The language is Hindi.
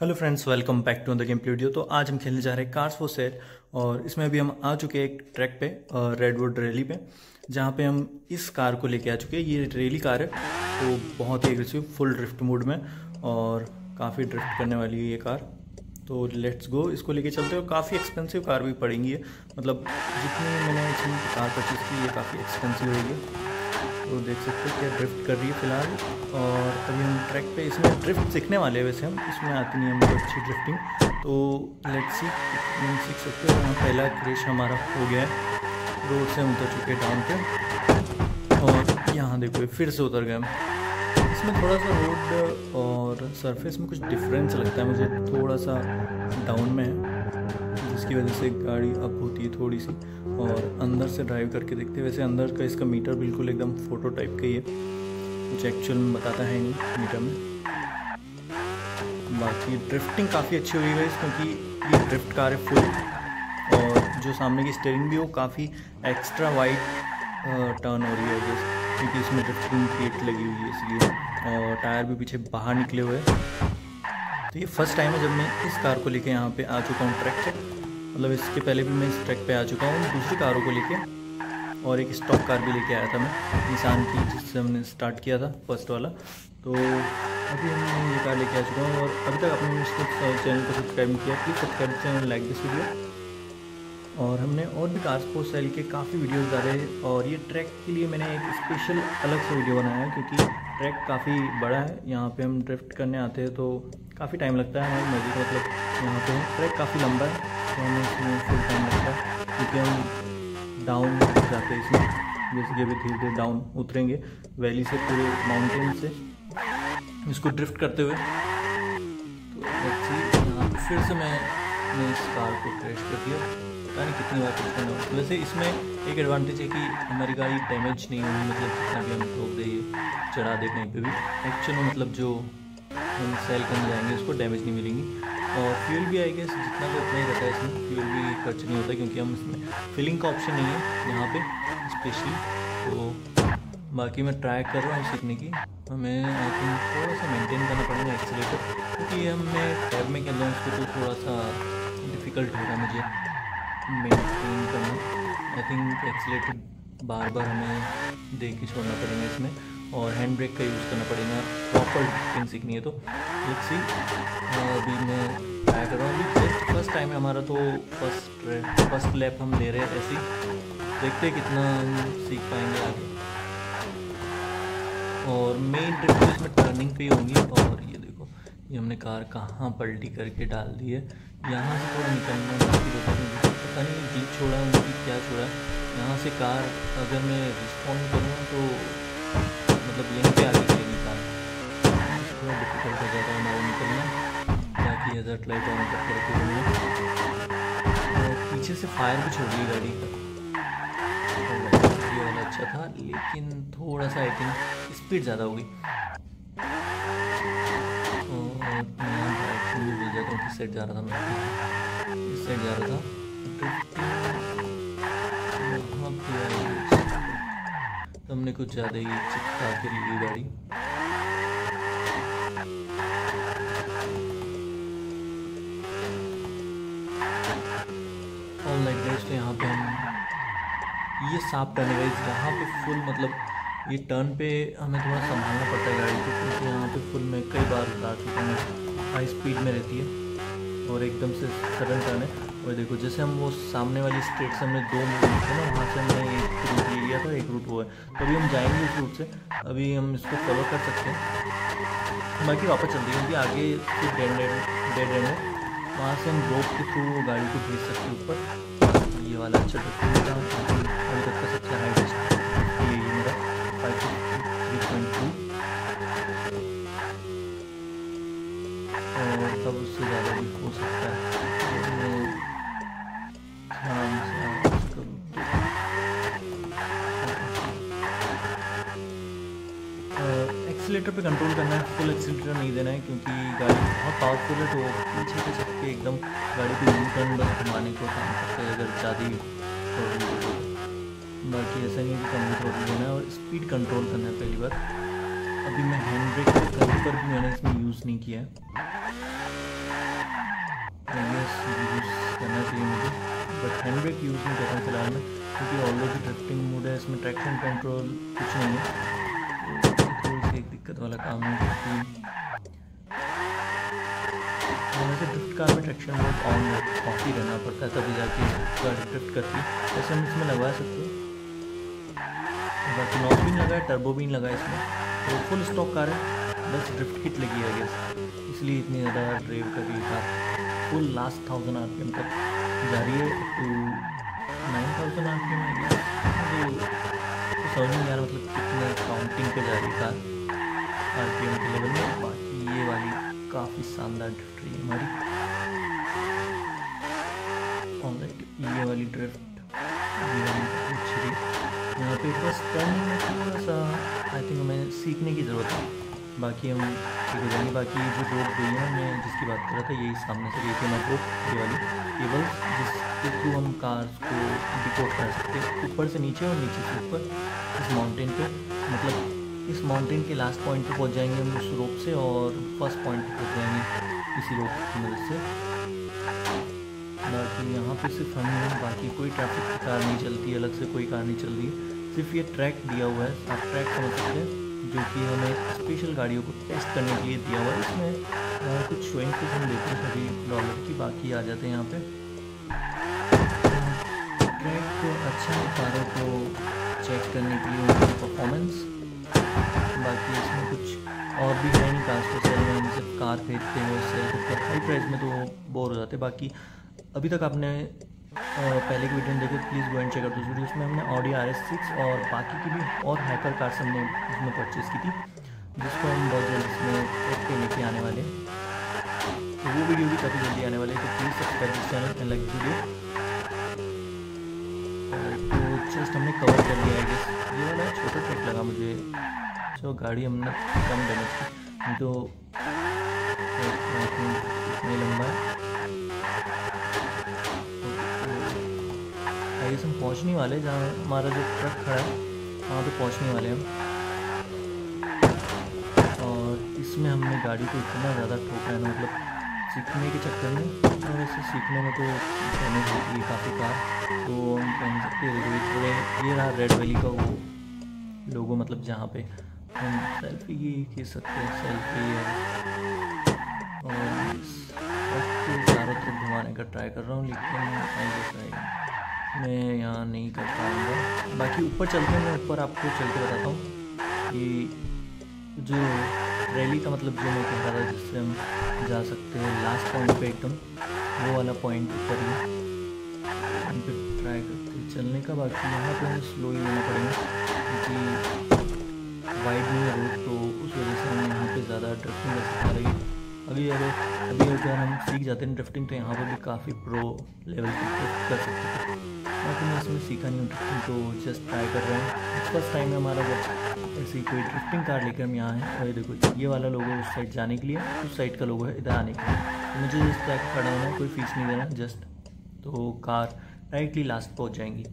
Hello friends, welcome back to the game play video. तो आज हम खेलने जा रहे हैं कार्स फॉर सेल, और इसमें अभी हम आ चुके हैं एक ट्रैक पे रेडवुड रैली पे, जहाँ पे हम इस कार को लेके आ चुके हैं। ये रैली कार है तो बहुत ही एग्रेसिव फुल ड्रिफ्ट मूड में, और काफ़ी ड्रिफ्ट करने वाली है ये कार। तो लेट्स गो इसको लेके चलते हो काफ़ी एक्सपेंसिव कार भी पड़ेंगी है मतलब जितनी मैंने कार परचेज की, ये काफ़ी एक्सपेंसिव है तो देख सकते हैं क्या ड्रिफ्ट कर रही है फ़िलहाल। और अभी हम ट्रैक पे इसमें ड्रिफ्ट सीखने वाले हैं वैसे हम, इसमें आती नहीं हमको अच्छी ड्रिफ्टिंग तो लेट्स सी हम सीख सकते हैं। यहाँ पहला क्रेश हमारा हो गया है। रोड से हम उतर चुके हैं डाउन पे। और यहाँ देखो फिर से उतर गए हम। इसमें थोड़ा सा रोड और सरफेस में कुछ डिफरेंस लगता है मुझे। थोड़ा सा डाउन में है। जिसकी वजह से गाड़ी अप होती है थोड़ी सी और अंदर से ड्राइव करके देखते हैं। वैसे अंदर का इसका मीटर बिल्कुल एकदम फ़ोटो टाइप का ही है। कुछ एक्चुअल में बताता है नहीं मीटर में। बाकी ड्रिफ्टिंग काफ़ी अच्छी हुई है क्योंकि ये ड्रिफ्ट कार है फुल और जो सामने की स्टेयरिंग भी वो काफ़ी एक्स्ट्रा वाइड टर्न हो रही है क्योंकि इसमें ड्रिफ्टिंग प्लेट लगी हुई है इसलिए। और टायर भी पीछे बाहर निकले हुए हैं। तो ये फ़र्स्ट टाइम है जब मैं इस कार को लेके यहाँ पे आ चुका हूँ। ट्रैक पे मतलब इसके पहले भी मैं इस ट्रैक पे आ चुका हूँ, दूसरी कारों को लेके। और एक स्टॉक कार भी लेके आया था मैं निशान की, जिससे हमने स्टार्ट किया था फ़र्स्ट वाला। तो अभी हम ये कार लेके आ चुका हूँ और अभी तक आपने चैनल को सब्सक्राइब किया please subscribe channel like this video और हमने और भी कार स्पोर्ट सेल के काफ़ी वीडियोज़ डाले। और ये ट्रैक के लिए मैंने एक स्पेशल अलग से वीडियो बनाया है क्योंकि ट्रैक काफ़ी बड़ा है। यहाँ पे हम ड्रिफ्ट करने आते हैं तो काफ़ी टाइम लगता है हमारी मर्ज़ी का मतलब यहाँ पे। ट्रैक काफ़ी लंबा है। हमें इसमें फुल टाइम लगता है क्योंकि हम डाउन जाते हैं इसमें। जैसे कि अभी धीरे धीरे डाउन उतरेंगे। वैली से पूरे माउंटेन से। इसको ड्रिफ्ट करते हुए। तो फिर से मैं मैं इस कार को क्रैश कर दिया। पता नहीं कितनी बार क्रैश करना तो वैसे इसमें एक एडवांटेज है कि हमारी गाड़ी डैमेज नहीं हुई मतलब जितना भी हम रोक दे, चढ़ा दे कहीं पे भी। एक्चुअल मतलब जो हम सेल करने जाएँगे, उसको डैमेज नहीं मिलेंगी। और फ्यूल भी आई गेस जितना भी उतना ही रहता है इसमें। फ्यूल भी खर्च नहीं होता क्योंकि हम इसमें फिलिंग का ऑप्शन नहीं है यहाँ पे स्पेशली तो बाकी मैं ट्राई कर रहा हूँ सीखने की। हमें आई थिंक थोड़ा सा मेंटेन करना पड़ेगा एक्सीटर क्योंकि हमें, में खेल रहा हूँ उसको तो थोड़ा सा डिफ़िकल्ट होगा मुझे मेंटेन करना। आई थिंक एक्सीटर बार बार हमें देख के छोड़ना पड़ेगा इसमें। और हैंड ब्रेक का यूज़ करना पड़ेगा। प्रॉपर ड्रिफ्टिंग सीखनी है तो। एक सी अभी मैं ट्राई कर रहा हूँ। फ़र्स्ट टाइम है हमारा तो फ़र्स्ट फ़र्स्ट लैप हम ले रहे हैं ऐसे देखते हैं कितना सीख पाएँगे आगे। और मेन ड्रिफ्ट इसमें टर्निंग पे होंगी। और ये देखो, ये हमने कार कहाँ पलटी करके डाल दी है। यहाँ से थोड़ा निकलना बाकी पता नहीं जीप छोड़ा उनकी क्या छोड़ा यहाँ से कार अगर मैं रिस्पॉन्ड करूँ तो मतलब यहीं पे आगे से निकाल। थोड़ा डिफ़िकल्ट हो जाता है हमारा निकलना, ताकि हज़रत लाइट ऑन कर करके और पीछे से फायर भी छोड़ दी गाड़ी। का ये वाला अच्छा था, लेकिन थोड़ा सा आई थिंक स्पीड ज़्यादा हो गई। भूल जाता हूँ किस साइड जा रहा था मैं। इस साइड जा रहा था। हमने कुछ ज़्यादा ही चिपका के ली गाड़ी। लाइक तो यहाँ पे हम ये साफ़ टर्न है यहाँ पे फुल मतलब ये टर्न पे हमें थोड़ा संभालना पड़ता है गाड़ी को, क्योंकि यहाँ पे फुल में कई बार उतार चुके हैं। हाई स्पीड में रहती है और एकदम से सडन टर्न है। और देखो, जैसे हम वो सामने वाली स्ट्रेट से हमने दो मूव थे ना, वहाँ से हमने एक रूट ले लिया था, एक रूट वो है। तो अभी हम जाएँगे उस रूट से। अभी हम इसको फॉलो कर सकते हैं। बाकी वापस चलते हैं, क्योंकि आगे फिर डेड एंड डेड एंड है। वहाँ से हम रोप के थ्रू गाड़ी को भेज सकते हैं ऊपर। ये वाला अच्छा अभी तक का सबसे तब उससे ज़्यादा भी हो सकता है। एक्सीटर पे कंट्रोल करना है फुल एक्सीटर नहीं देना है क्योंकि गाड़ी बहुत पावरफुल है तो पीछे के सबके एकदम गाड़ी को यू टर्न बस घुमाने को काम करते हैं, अगर ज़्यादा तो। बाकी ऐसा नहीं कि कम थ्रोटल देना है और स्पीड कंट्रोल करना है पहली बार अभी मैं हैंड ब्रेक कहीं पर भी मैंने इसमें यूज़ नहीं किया यूज़ करना चाहिए मुझे। बट हैंड ब्रेक यूज़ नहीं कर रहा फ़िलहाल में, क्योंकि ऑलरेडी ड्रिफ्टिंग मोड है, इसमें ट्रैक्शन कंट्रोल कुछ नहीं है। तो दिक्कत वाला काम है। वैसे ड्रिफ्ट कार में ट्रैक्शन मोड ऑन ऑफ़ ही रहना पड़ता है। तभी जाके गाड़ी ड्रिफ्ट करती है। वैसे हम इसमें लगवा सकते हैं। बाकी नॉट बीन लगा है टर्बो बीन लगा इसमें। तो फुल स्टॉक कार है, बस ड्रिफ्ट किट लगी है गेस इसलिए इतनी ज़्यादा ड्राइव कर रही car full last thousand R P तक जा रही है। Two nine thousand R P M है तो समझ नहीं आ मतलब कितने काउंटिंग पे जा रही कार आर पी एम के लेवल में। बाकी ये वाली काफ़ी शानदार ड्रिफ्ट रही हमारी। ऑलराइट ये वाली ड्रिफ्ट ये वाली अच्छी रही। यहाँ पे बस टर्निंग में थोड़ा सा आई थिंक हमें सीखने की ज़रूरत है बाकी हम ठीक हो जाएँगे। बाकी जो रोड गई है, मैं जिसकी बात कर रहा था, यही सामने से गई थी मैं रोड ये वाली केबल जिसके थ्रू हम कार्स को डिपोर्ट कर सकते हैं। ऊपर से नीचे और नीचे से ऊपर, इस माउंटेन पे मतलब इस माउंटेन के लास्ट पॉइंट पे पहुँच जाएँगे हम उस रोप से और फ़र्स्ट पॉइंट पे पहुँच जाएँगे इसी रोप की मदद से। बाकी यहाँ पे सिर्फ़ हम हैं, बाकी कोई ट्रैफ़िक की कार नहीं चलती, अलग से कोई कार नहीं चल रही। सिर्फ़ ये ट्रैक दिया हुआ है, आप ट्रैक समझ सकते हैं, जो कि हमें स्पेशल गाड़ियों को टेस्ट करने के लिए दिया हुआ है। इसमें कुछ शोइंग फ़ीस हम देते हैं, सभी डॉलर की बाकी आ जाते हैं यहाँ पे। ट्रैक को अच्छा है कारों को चेक करने के लिए उनकी परफॉर्मेंस बाकी इसमें कुछ और भी है नहीं को सेल में सिर्फ़ कार खरीदते हैं सेल करते हैं। हाई प्राइस में तो बोर हो जाते बाकी अभी तक आपने पहले की वीडियो देखे please go and check out video उसमें हमने ऑडी आर एस सिक्स और बाकी की भी और हैकर कार्स हमने इसमें परचेज़ की थी, जिसको हम बहुत जल्द इसमें एक पे लेके आने वाले तो वो वीडियो भी काफ़ी जल्दी आने वाले तो please subscribe this channel and like video just हमने कवर कर लिया है ये वाला छोटा ट्रैक लगा मुझे। जो गाड़ी हमने कम डैमेज की तो इतनी लंबा है। हम पहुँचने वाले जहाँ हमारा जो ट्रक खड़ा है, वहाँ पे पहुँचने वाले हम। और इसमें हमने गाड़ी को इतना ज़्यादा ठोका है मतलब सीखने के चक्कर में। और वैसे सीखने में तो डैमेज होती है काफ़ी कार तो हम पहन सकते हैं ये रहा रेड वैली का वो लोगो मतलब जहाँ पे सेल्फी सकते हैं सेल्फी और चारों तरफ़ घुमाने का ट्राई कर रहा हूँ लेकिन मैं यहाँ नहीं कर पाऊँगा बाकी ऊपर चलते हैं मैं ऊपर आपको चल के बताता हूँ कि जो रैली का मतलब जो मैं कह रहा था जिससे हम जा सकते हैं लास्ट पॉइंट पे एकदम वो वाला पॉइंट ऊपर ही ट्राई करते हैं चलने का बाकी यहाँ पे हमें स्लो ही लेना पड़ेगा क्योंकि वाइड नहीं है रोड तो उस वजह से हमें यहाँ पे ज़्यादा ड्रिफ्टिंग कर सकता रही। अभी अगर अभी अगर हम सीख जाते हैं ड्रिफ्टिंग तो यहाँ पर भी काफ़ी प्रो लेवल की ड्रिफ्ट कर सकते हैं। बाकी मैं इसमें सीखा नहीं हूँ ड्रिफ्टिंग तो जस्ट ट्राई कर रहे हैं। फ़र्स्ट टाइम है हमारा जब ऐसी कोई ड्रिफ्टिंग कार लेकर हम यहाँ हैं। और ये देखो, ये वाला लोगो उस साइड जाने के लिए, उस साइड का लोगो है इधर आने के लिए। तो मुझे इस तरह खड़ा होना है, कोई फ़ीस नहीं देना जस्ट तो कार डायरेक्टली लास्ट पहुँच जाएँगी।